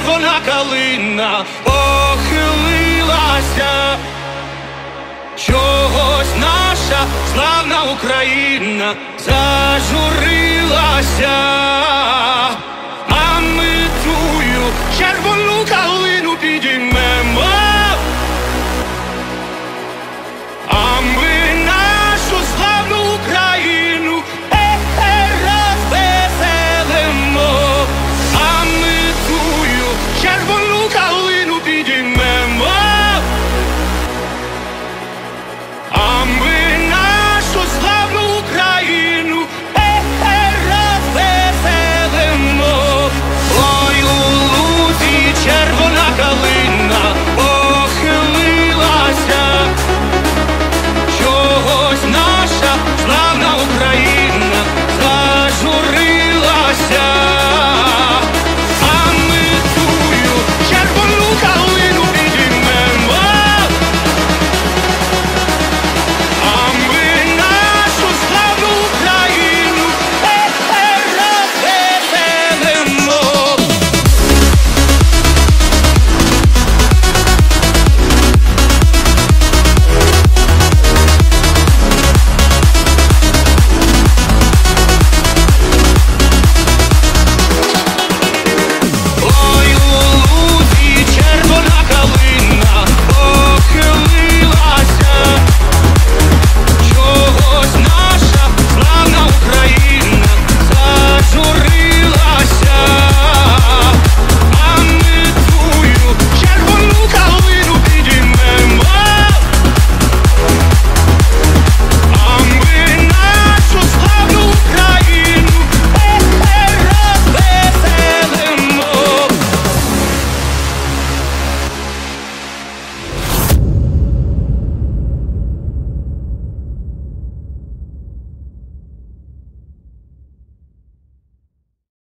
червона калина похилилася, чогось наша славна Україна зажурилася, а ми тую червону.